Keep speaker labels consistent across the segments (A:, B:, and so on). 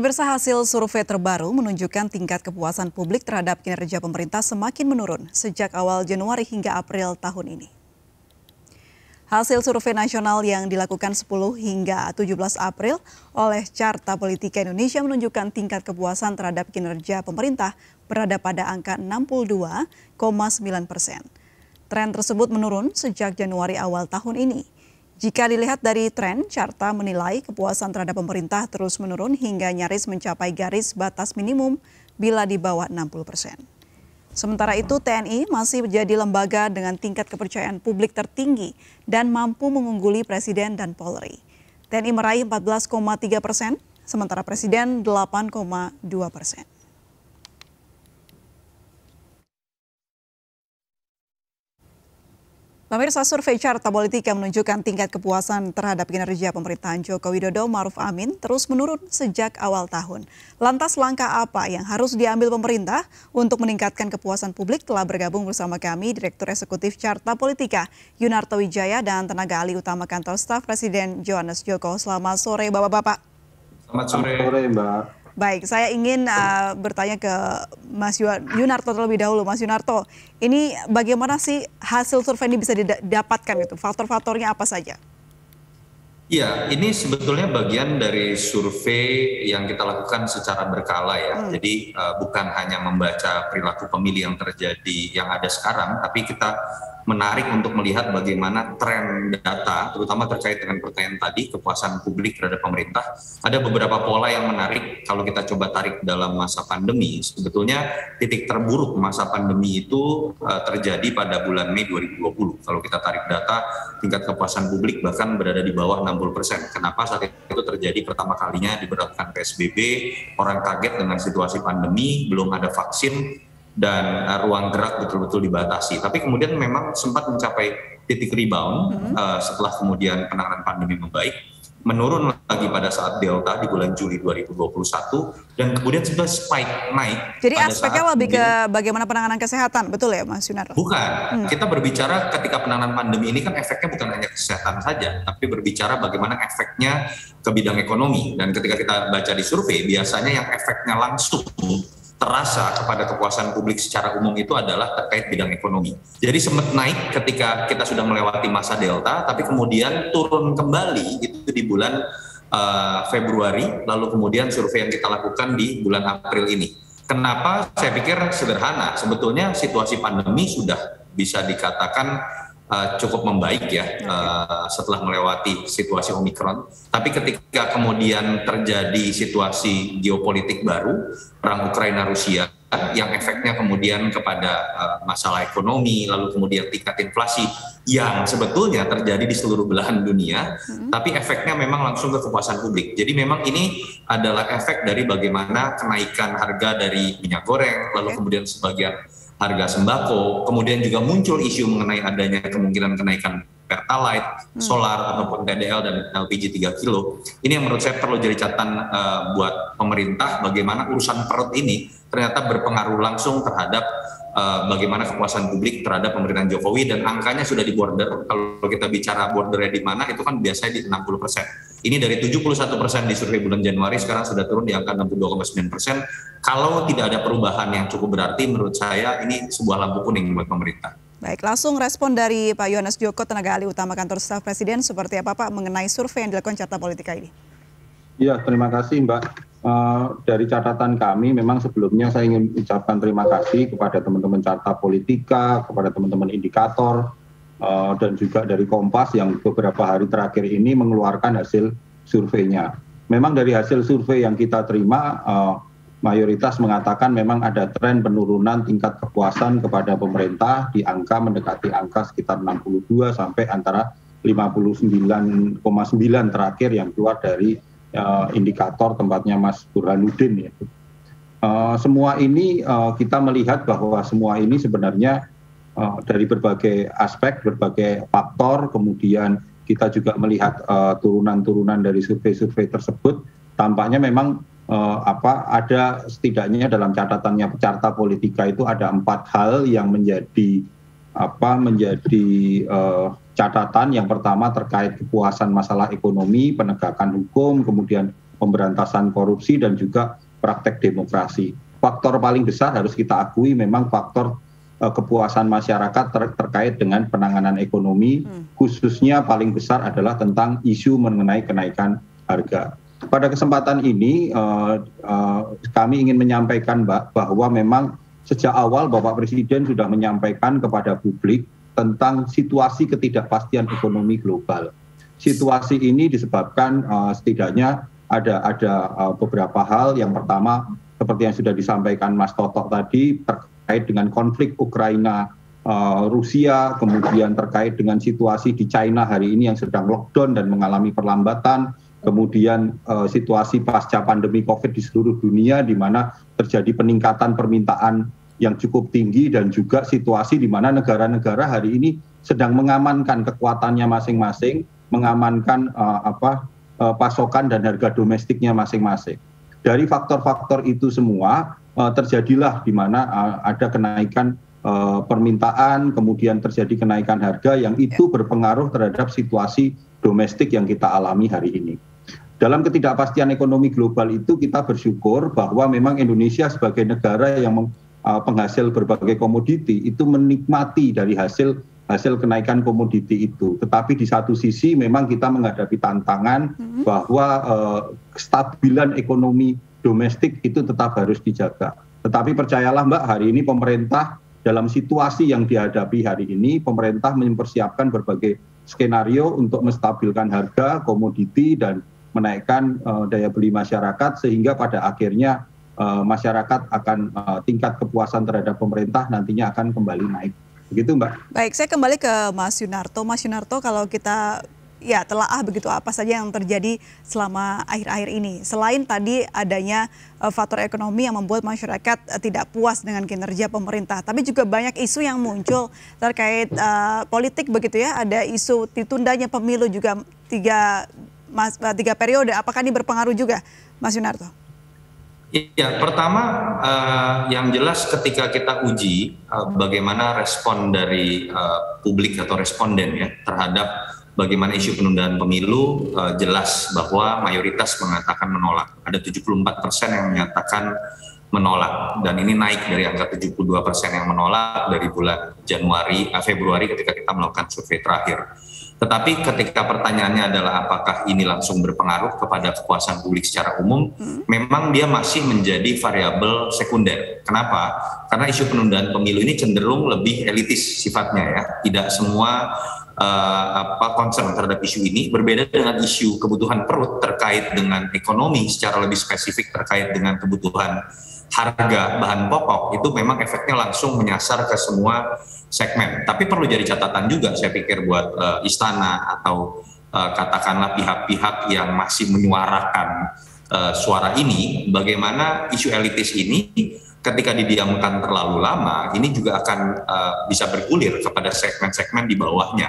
A: Pemirsa hasil survei terbaru menunjukkan tingkat kepuasan publik terhadap kinerja pemerintah semakin menurun sejak awal Januari hingga April tahun ini. Hasil survei nasional yang dilakukan 10 hingga 17 April oleh Carta Politika Indonesia menunjukkan tingkat kepuasan terhadap kinerja pemerintah berada pada angka 62,9 persen. Tren tersebut menurun sejak Januari awal tahun ini. Jika dilihat dari tren, Carta menilai kepuasan terhadap pemerintah terus menurun hingga nyaris mencapai garis batas minimum bila di bawah 60 persen. Sementara itu TNI masih menjadi lembaga dengan tingkat kepercayaan publik tertinggi dan mampu mengungguli Presiden dan Polri. TNI meraih 14,3 persen, sementara Presiden 8,2 persen. Pemirsa survei Carta Politika menunjukkan tingkat kepuasan terhadap kinerja pemerintahan Joko Widodo Maruf Amin terus menurun sejak awal tahun. Lantas langkah apa yang harus diambil pemerintah untuk meningkatkan kepuasan publik telah bergabung bersama kami Direktur Eksekutif Carta Politika Yunarto Wijaya dan tenaga ahli utama kantor staf Presiden Johannes Joko. Selamat sore Bapak-Bapak.
B: Selamat sore. Selamat sore Mbak.
A: Baik, saya ingin uh, bertanya ke Mas Yunarto terlebih dahulu. Mas Yunarto, ini bagaimana sih hasil survei ini bisa didapatkan itu? Faktor-faktornya apa saja?
B: Iya, ini sebetulnya bagian dari survei yang kita lakukan secara berkala ya. Hmm. Jadi uh, bukan hanya membaca perilaku pemilih yang terjadi yang ada sekarang, tapi kita menarik untuk melihat bagaimana tren data, terutama terkait dengan pertanyaan tadi, kepuasan publik terhadap pemerintah. Ada beberapa pola yang menarik kalau kita coba tarik dalam masa pandemi. Sebetulnya titik terburuk masa pandemi itu uh, terjadi pada bulan Mei 2020. Kalau kita tarik data, tingkat kepuasan publik bahkan berada di bawah 60 persen. Kenapa saat itu terjadi pertama kalinya diberlakukan PSBB, orang kaget dengan situasi pandemi, belum ada vaksin, dan uh, ruang gerak betul-betul dibatasi. Tapi kemudian memang sempat mencapai titik rebound hmm. uh, setelah kemudian penanganan pandemi membaik, menurun lagi pada saat Delta di bulan Juli 2021 dan kemudian sudah spike naik.
A: Jadi aspeknya lebih ke bagaimana penanganan kesehatan, betul ya Mas Yunarto?
B: Bukan, hmm. kita berbicara ketika penanganan pandemi ini kan efeknya bukan hanya kesehatan saja, tapi berbicara bagaimana efeknya ke bidang ekonomi. Dan ketika kita baca di survei, biasanya yang efeknya langsung terasa kepada kepuasan publik secara umum itu adalah terkait bidang ekonomi. Jadi sempat naik ketika kita sudah melewati masa delta, tapi kemudian turun kembali itu di bulan uh, Februari, lalu kemudian survei yang kita lakukan di bulan April ini. Kenapa? Saya pikir sederhana. Sebetulnya situasi pandemi sudah bisa dikatakan uh, cukup membaik ya uh, setelah melewati situasi Omikron. Tapi ketika kemudian terjadi situasi geopolitik baru, perang Ukraina Rusia yang efeknya kemudian kepada uh, masalah ekonomi, lalu kemudian tingkat inflasi yang sebetulnya terjadi di seluruh belahan dunia, hmm. tapi efeknya memang langsung ke kepuasan publik. Jadi memang ini adalah efek dari bagaimana kenaikan harga dari minyak goreng, lalu kemudian sebagian harga sembako, kemudian juga muncul isu mengenai adanya kemungkinan kenaikan pertalite, hmm. solar ataupun TDL dan LPG 3 kilo. Ini yang menurut saya perlu jadi catatan uh, buat pemerintah bagaimana urusan perut ini ternyata berpengaruh langsung terhadap uh, bagaimana kepuasan publik terhadap pemerintahan Jokowi dan angkanya sudah di border. Kalau kita bicara bordernya di mana itu kan biasanya di 60 persen ini dari 71 persen di survei bulan Januari sekarang sudah turun di angka 62,9 persen. Kalau tidak ada perubahan yang cukup berarti menurut saya ini sebuah lampu kuning buat pemerintah.
A: Baik, langsung respon dari Pak Yohanes Joko, tenaga ahli utama kantor staf Presiden, seperti apa Pak mengenai survei yang dilakukan Carta Politika ini?
C: Iya, terima kasih Mbak. Uh, dari catatan kami, memang sebelumnya saya ingin ucapkan terima kasih kepada teman-teman Carta Politika, kepada teman-teman indikator, uh, dan juga dari Kompas yang beberapa hari terakhir ini mengeluarkan hasil surveinya. Memang dari hasil survei yang kita terima, uh, mayoritas mengatakan memang ada tren penurunan tingkat kepuasan kepada pemerintah di angka mendekati angka sekitar 62 sampai antara 59,9 terakhir yang keluar dari uh, indikator tempatnya Mas Burhanuddin ya. Uh, semua ini uh, kita melihat bahwa semua ini sebenarnya Eh, dari berbagai aspek, berbagai faktor, kemudian kita juga melihat uh, turunan-turunan dari survei-survei tersebut, tampaknya memang uh, apa ada setidaknya dalam catatannya carta politika itu ada empat hal yang menjadi apa menjadi uh, catatan yang pertama terkait kepuasan masalah ekonomi, penegakan hukum, kemudian pemberantasan korupsi dan juga praktek demokrasi. Faktor paling besar harus kita akui memang faktor uh, kepuasan masyarakat ter terkait dengan penanganan ekonomi, hmm. khususnya paling besar adalah tentang isu mengenai kenaikan harga. Pada kesempatan ini uh, uh, kami ingin menyampaikan Mbak bahwa memang sejak awal Bapak Presiden sudah menyampaikan kepada publik tentang situasi ketidakpastian ekonomi global. Situasi ini disebabkan uh, setidaknya ada ada uh, beberapa hal. Yang pertama seperti yang sudah disampaikan Mas Totok tadi terkait dengan konflik Ukraina uh, Rusia, kemudian terkait dengan situasi di China hari ini yang sedang lockdown dan mengalami perlambatan, kemudian uh, situasi pasca pandemi COVID di seluruh dunia di mana terjadi peningkatan permintaan yang cukup tinggi dan juga situasi di mana negara-negara hari ini sedang mengamankan kekuatannya masing-masing, mengamankan uh, apa uh, pasokan dan harga domestiknya masing-masing. Dari faktor-faktor itu semua uh, terjadilah di mana uh, ada kenaikan uh, permintaan, kemudian terjadi kenaikan harga yang itu berpengaruh terhadap situasi domestik yang kita alami hari ini. Dalam ketidakpastian ekonomi global itu kita bersyukur bahwa memang Indonesia sebagai negara yang Uh, penghasil berbagai komoditi itu menikmati dari hasil hasil kenaikan komoditi itu. Tetapi di satu sisi memang kita menghadapi tantangan hmm. bahwa uh, kestabilan ekonomi domestik itu tetap harus dijaga. Tetapi percayalah Mbak, hari ini pemerintah dalam situasi yang dihadapi hari ini, pemerintah mempersiapkan berbagai skenario untuk menstabilkan harga komoditi dan menaikkan uh, daya beli masyarakat sehingga pada akhirnya uh, masyarakat akan uh, tingkat kepuasan terhadap pemerintah nantinya akan kembali naik. Begitu Mbak.
A: Baik, saya kembali ke Mas Yunarto. Mas Yunarto kalau kita ya telaah begitu apa saja yang terjadi selama akhir-akhir ini. Selain tadi adanya uh, faktor ekonomi yang membuat masyarakat uh, tidak puas dengan kinerja pemerintah, tapi juga banyak isu yang muncul terkait uh, politik begitu ya. Ada isu ditundanya pemilu juga tiga mas, uh, tiga periode. Apakah ini berpengaruh juga, Mas Yunarto?
B: Ya, pertama uh, yang jelas ketika kita uji uh, bagaimana respon dari uh, publik atau responden ya terhadap bagaimana isu penundaan pemilu uh, jelas bahwa mayoritas mengatakan menolak. Ada 74 persen yang menyatakan menolak dan ini naik dari angka 72 persen yang menolak dari bulan Januari, uh, Februari ketika kita melakukan survei terakhir. Tetapi ketika pertanyaannya adalah apakah ini langsung berpengaruh kepada kepuasan publik secara umum, hmm. memang dia masih menjadi variabel sekunder. Kenapa? Karena isu penundaan pemilu ini cenderung lebih elitis sifatnya ya. Tidak semua uh, apa concern terhadap isu ini berbeda dengan isu kebutuhan perut terkait dengan ekonomi secara lebih spesifik terkait dengan kebutuhan harga bahan pokok itu memang efeknya langsung menyasar ke semua segmen. Tapi perlu jadi catatan juga saya pikir buat uh, istana atau uh, katakanlah pihak-pihak yang masih menyuarakan uh, suara ini, bagaimana isu elitis ini ketika didiamkan terlalu lama, ini juga akan uh, bisa bergulir kepada segmen-segmen di bawahnya.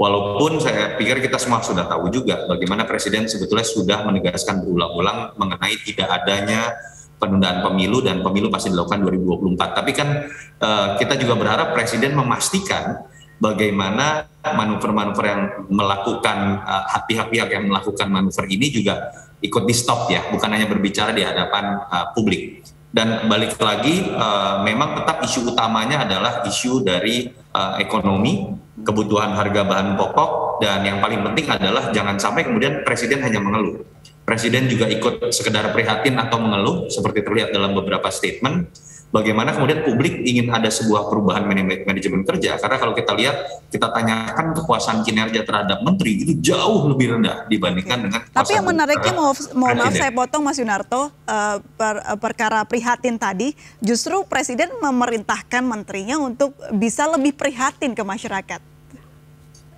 B: Walaupun saya pikir kita semua sudah tahu juga bagaimana Presiden sebetulnya sudah menegaskan berulang-ulang mengenai tidak adanya penundaan pemilu dan pemilu pasti dilakukan 2024. Tapi kan uh, kita juga berharap presiden memastikan bagaimana manuver-manuver yang melakukan uh, pihak-pihak yang melakukan manuver ini juga ikut di stop ya, bukan hanya berbicara di hadapan uh, publik. Dan balik lagi, uh, memang tetap isu utamanya adalah isu dari uh, ekonomi, kebutuhan harga bahan pokok, dan yang paling penting adalah jangan sampai kemudian presiden hanya mengeluh. Presiden juga ikut sekedar prihatin atau mengeluh seperti terlihat dalam beberapa statement bagaimana kemudian publik ingin ada sebuah perubahan manajemen kerja. Karena kalau kita lihat kita tanyakan kepuasan kinerja terhadap menteri itu jauh lebih rendah dibandingkan dengan
A: tapi yang menariknya mau, mau maaf saya potong Mas Yunarto. Uh, per, uh, perkara prihatin tadi justru presiden memerintahkan menterinya untuk bisa lebih prihatin ke masyarakat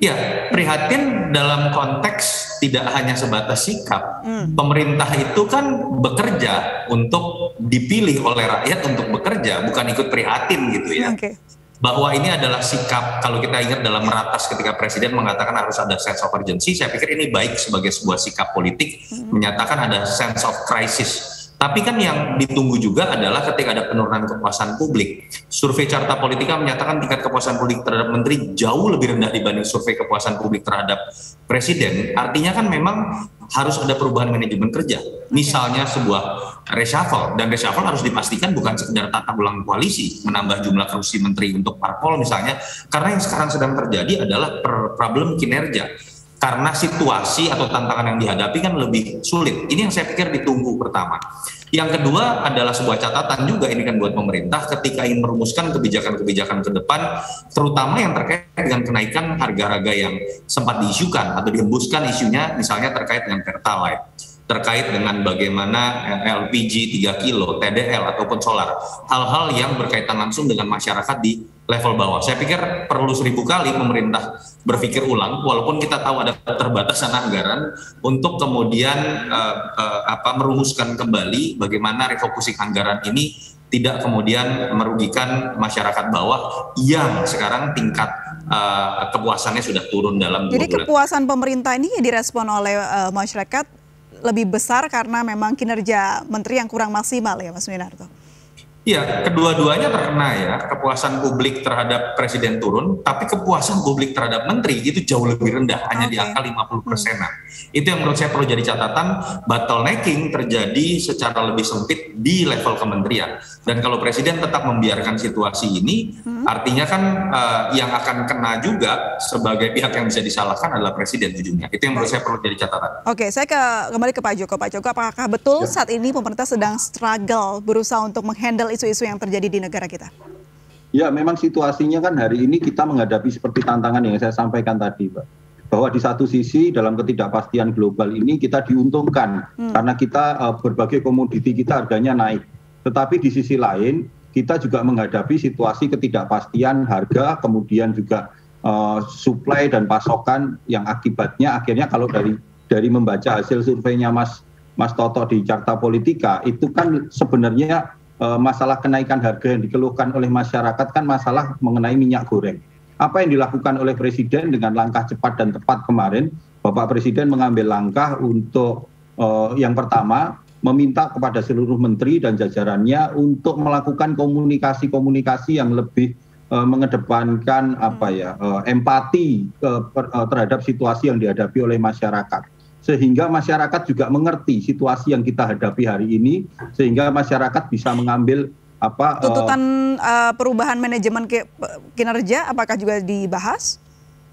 B: Ya, prihatin dalam konteks tidak hanya sebatas sikap. Hmm. Pemerintah itu kan bekerja untuk dipilih oleh rakyat untuk bekerja, bukan ikut prihatin gitu ya. Okay. Bahwa ini adalah sikap, kalau kita ingat dalam meratas ketika Presiden mengatakan harus ada sense of urgency, saya pikir ini baik sebagai sebuah sikap politik, hmm. menyatakan ada sense of crisis Tapi kan yang ditunggu juga adalah ketika ada penurunan kepuasan publik. Survei Carta Politika menyatakan tingkat kepuasan publik terhadap menteri jauh lebih rendah dibanding survei kepuasan publik terhadap presiden. Artinya kan memang harus ada perubahan manajemen kerja. Misalnya sebuah reshuffle dan reshuffle harus dipastikan bukan sekedar tata ulang koalisi, menambah jumlah kursi menteri untuk parpol misalnya, karena yang sekarang sedang terjadi adalah problem kinerja karena situasi atau tantangan yang dihadapi kan lebih sulit. Ini yang saya pikir ditunggu pertama. Yang kedua adalah sebuah catatan juga ini kan buat pemerintah ketika ingin merumuskan kebijakan-kebijakan ke depan, terutama yang terkait dengan kenaikan harga-harga yang sempat diisukan atau dihembuskan isunya misalnya terkait dengan pertalite terkait dengan bagaimana LPG 3 kilo, TDL ataupun solar, hal-hal yang berkaitan langsung dengan masyarakat di level bawah. Saya pikir perlu seribu kali pemerintah berpikir ulang, walaupun kita tahu ada keterbatasan anggaran untuk kemudian uh, uh, apa merumuskan kembali bagaimana refocusing anggaran ini tidak kemudian merugikan masyarakat bawah yang sekarang tingkat uh, kepuasannya sudah turun dalam.
A: Jadi kepuasan pemerintah ini direspon oleh uh, masyarakat lebih besar karena memang kinerja menteri yang kurang maksimal ya Mas Winarto.
B: Iya, kedua-duanya terkena ya. Kepuasan publik terhadap presiden turun, tapi kepuasan publik terhadap menteri itu jauh lebih rendah, hanya okay. di angka 50 persenan. Hmm. Itu yang menurut saya perlu jadi catatan, bottlenecking terjadi secara lebih sempit di level kementerian. Dan kalau presiden tetap membiarkan situasi ini, hmm. artinya kan uh, yang akan kena juga sebagai pihak yang bisa disalahkan adalah presiden ujungnya. Itu yang menurut saya perlu jadi catatan.
A: Oke, saya ke, kembali ke Pak Joko. Pak Joko, apakah betul ya. saat ini pemerintah sedang struggle berusaha untuk menghandle isu-isu yang terjadi di negara kita?
C: Ya, memang situasinya kan hari ini kita menghadapi seperti tantangan yang saya sampaikan tadi, Pak. Bahwa di satu sisi dalam ketidakpastian global ini kita diuntungkan hmm. karena kita uh, berbagai komoditi kita harganya naik. Tetapi di sisi lain kita juga menghadapi situasi ketidakpastian harga, kemudian juga uh, supply dan pasokan yang akibatnya akhirnya kalau dari dari membaca hasil surveinya Mas Mas Toto di Carta Politika itu kan sebenarnya masalah kenaikan harga yang dikeluhkan oleh masyarakat kan masalah mengenai minyak goreng. Apa yang dilakukan oleh Presiden dengan langkah cepat dan tepat kemarin, Bapak Presiden mengambil langkah untuk uh, yang pertama meminta kepada seluruh menteri dan jajarannya untuk melakukan komunikasi-komunikasi yang lebih uh, mengedepankan apa ya uh, empati uh, per, uh, terhadap situasi yang dihadapi oleh masyarakat sehingga masyarakat juga mengerti situasi yang kita hadapi hari ini sehingga masyarakat bisa mengambil apa
A: eh, tuntutan uh, perubahan manajemen kinerja apakah juga dibahas?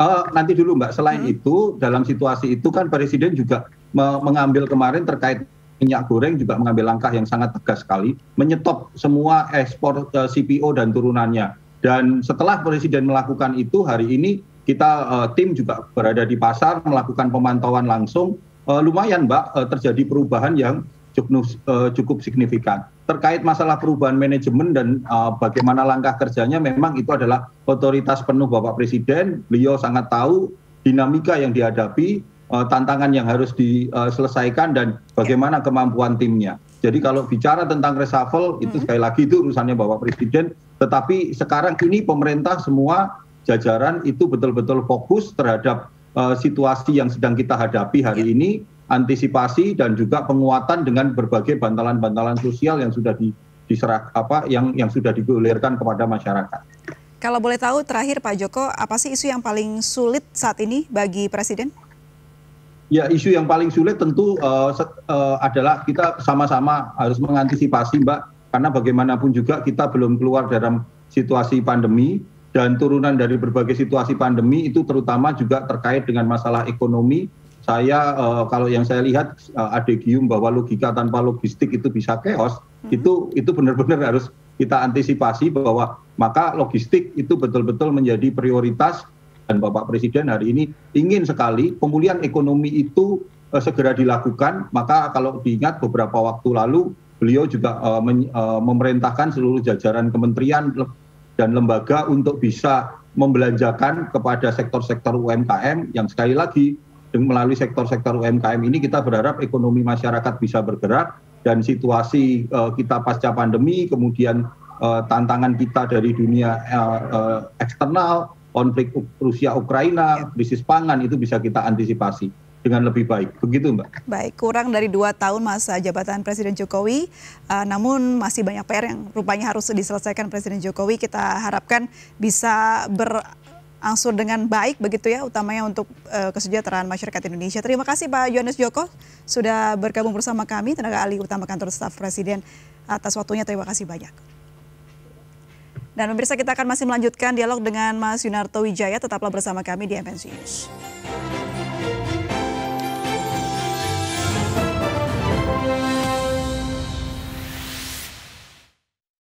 C: Uh, nanti dulu Mbak. Selain hmm. itu dalam situasi itu kan Presiden juga me mengambil kemarin terkait minyak goreng juga mengambil langkah yang sangat tegas sekali menyetop semua ekspor uh, CPO dan turunannya. Dan setelah Presiden melakukan itu hari ini kita uh, tim juga berada di pasar melakukan pemantauan langsung. Uh, lumayan mbak uh, terjadi perubahan yang cukup uh, cukup signifikan. Terkait masalah perubahan manajemen dan uh, bagaimana langkah kerjanya memang itu adalah otoritas penuh bapak presiden. Beliau sangat tahu dinamika yang dihadapi uh, tantangan yang harus diselesaikan dan bagaimana kemampuan timnya. Jadi kalau bicara tentang reshuffle itu sekali lagi itu urusannya bapak presiden. Tetapi sekarang ini pemerintah semua jajaran itu betul-betul fokus terhadap uh, situasi yang sedang kita hadapi hari ya. ini, antisipasi dan juga penguatan dengan berbagai bantalan-bantalan sosial yang sudah di, diserak apa yang yang sudah digulirkan kepada masyarakat.
A: Kalau boleh tahu terakhir Pak Joko, apa sih isu yang paling sulit saat ini bagi Presiden?
C: Ya, isu yang paling sulit tentu uh, uh, adalah kita sama-sama harus mengantisipasi, Mbak, karena bagaimanapun juga kita belum keluar dalam situasi pandemi dan turunan dari berbagai situasi pandemi itu terutama juga terkait dengan masalah ekonomi. Saya uh, kalau yang saya lihat uh, adegium bahwa logika tanpa logistik itu bisa chaos, hmm. itu itu benar-benar harus kita antisipasi bahwa maka logistik itu betul-betul menjadi prioritas dan Bapak Presiden hari ini ingin sekali pemulihan ekonomi itu uh, segera dilakukan. Maka kalau diingat beberapa waktu lalu beliau juga uh, men, uh, memerintahkan seluruh jajaran kementerian dan lembaga untuk bisa membelanjakan kepada sektor-sektor UMKM yang sekali lagi melalui sektor-sektor UMKM ini kita berharap ekonomi masyarakat bisa bergerak dan situasi uh, kita pasca pandemi kemudian uh, tantangan kita dari dunia uh, uh, eksternal konflik Rusia Ukraina krisis pangan itu bisa kita antisipasi dengan lebih baik. Begitu Mbak.
A: Baik, kurang dari dua tahun masa jabatan Presiden Jokowi, uh, namun masih banyak PR yang rupanya harus diselesaikan Presiden Jokowi. Kita harapkan bisa berangsur dengan baik begitu ya, utamanya untuk uh, kesejahteraan masyarakat Indonesia. Terima kasih Pak Yohanes Joko sudah bergabung bersama kami, tenaga ahli utama kantor staf Presiden atas waktunya. Terima kasih banyak. Dan pemirsa kita akan masih melanjutkan dialog dengan Mas Yunarto Wijaya. Tetaplah bersama kami di MNC News.